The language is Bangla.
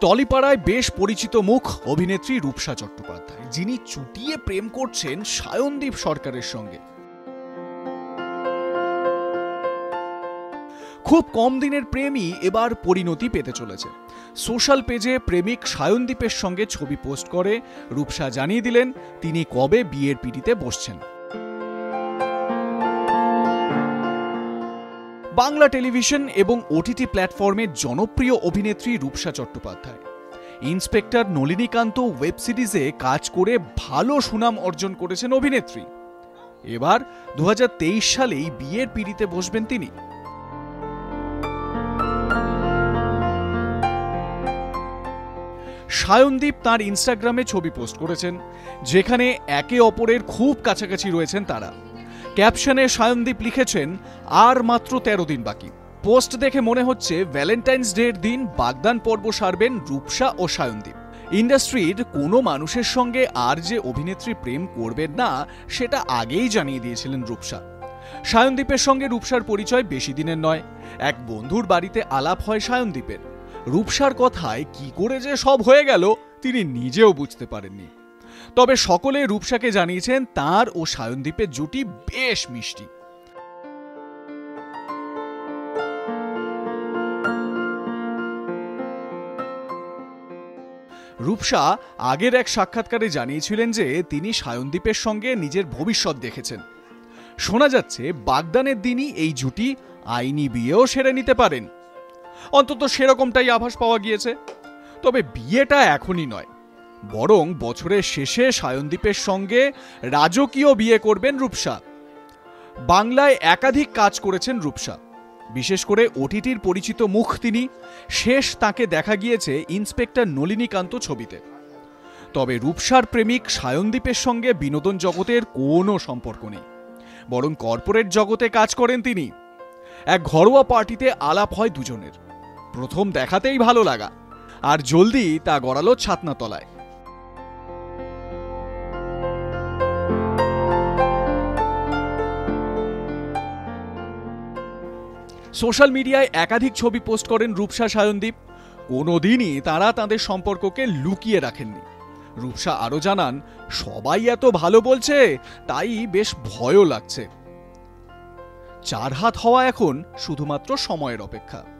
টলিপাড়ায় বেশ পরিচিত মুখ অভিনেত্রী রূপসা চট্টোপাধ্যায়। যিনি চুটিয়ে প্রেম করছেন সায়নদীপ সরকারের সঙ্গে। খুব কম দিনের প্রেমই এবার পরিণতি পেতে চলেছে। সোশ্যাল পেজে প্রেমিক সায়নদীপের সঙ্গে ছবি পোস্ট করে রূপসা জানিয়ে দিলেন, তিনি কবে বিয়ের পিড়িতে বসছেন। বাংলা টেলিভিশন এবং ওটিটি প্ল্যাটফর্মের জনপ্রিয় অভিনেত্রী রূপসা চট্টোপাধ্যায়। ইন্সপেক্টর নলিনীকান্ত ওয়েব সিরিজে কাজ করে ভালো সুনাম অর্জন করেছেন অভিনেত্রী। এবার দু হাজার তেইশ সালেই বিয়ের পিড়িতে বসবেন তিনি। সায়নদীপ তার ইনস্টাগ্রামে ছবি পোস্ট করেছেন, যেখানে একে অপরের খুব কাছাকাছি রয়েছেন তারা। ক্যাপশনে সায়নদীপ লিখেছেন, আর মাত্র তেরো দিন বাকি। পোস্ট দেখে মনে হচ্ছে ভ্যালেন্টাইন্স ডের দিন বাগদান পর্ব সারবেন রূপসা ও সায়নদীপ। ইন্ডাস্ট্রির কোনো মানুষের সঙ্গে আর যে অভিনেত্রী প্রেম করবেন না, সেটা আগেই জানিয়ে দিয়েছিলেন রূপসা। সায়নদীপের সঙ্গে রূপসার পরিচয় বেশি দিনের নয়। এক বন্ধুর বাড়িতে আলাপ হয় সায়নদীপের। রূপসার কথায় কি করে যে সব হয়ে গেল, তিনি নিজেও বুঝতে পারেননি। তবে সকলে রূপসাকে জানিয়েছেন তার ও সায়নদীপের জুটি বেশ মিষ্টি। রূপসা আগের এক সাক্ষাৎকারে জানিয়েছিলেন যে তিনি সায়নদ্বীপের সঙ্গে নিজের ভবিষ্যৎ দেখেছেন। শোনা যাচ্ছে বাগদানের দিনই এই জুটি আইনি বিয়েও সেরে নিতে পারেন। অন্তত সেরকমটাই আভাস পাওয়া গিয়েছে। তবে বিয়েটা এখনই নয়। বরং বছরের শেষে সায়নদীপের সঙ্গে রাজকীয় বিয়ে করবেন রূপসা। বাংলায় একাধিক কাজ করেছেন রূপসা। বিশেষ করে ওটিটির পরিচিত মুখ তিনি, শেষ তাকে দেখা গিয়েছে ইন্সপেক্টর নলিনীকান্ত ছবিতে। তবে রূপসার প্রেমিক সায়নদীপের সঙ্গে বিনোদন জগতের কোনো সম্পর্ক নেই, বরং কর্পোরেট জগতে কাজ করেন তিনি। এক ঘরোয়া পার্টিতে আলাপ হয় দুজনের। প্রথম দেখাতেই ভালো লাগা, আর জলদি তা গড়ালো ছাতনাতলায়। সোশ্যাল মিডিয়ায় একাধিক ছবি পোস্ট করেন রূপসা সায়নদীপ। কোনোদিনই তারা তাঁদের সম্পর্ককে লুকিয়ে রাখেননি। রূপসা আরও জানান, সবাই এত ভালো বলছে, তাই বেশ ভয়ও লাগছে। চার হাত হওয়া এখন শুধুমাত্র সময়ের অপেক্ষা।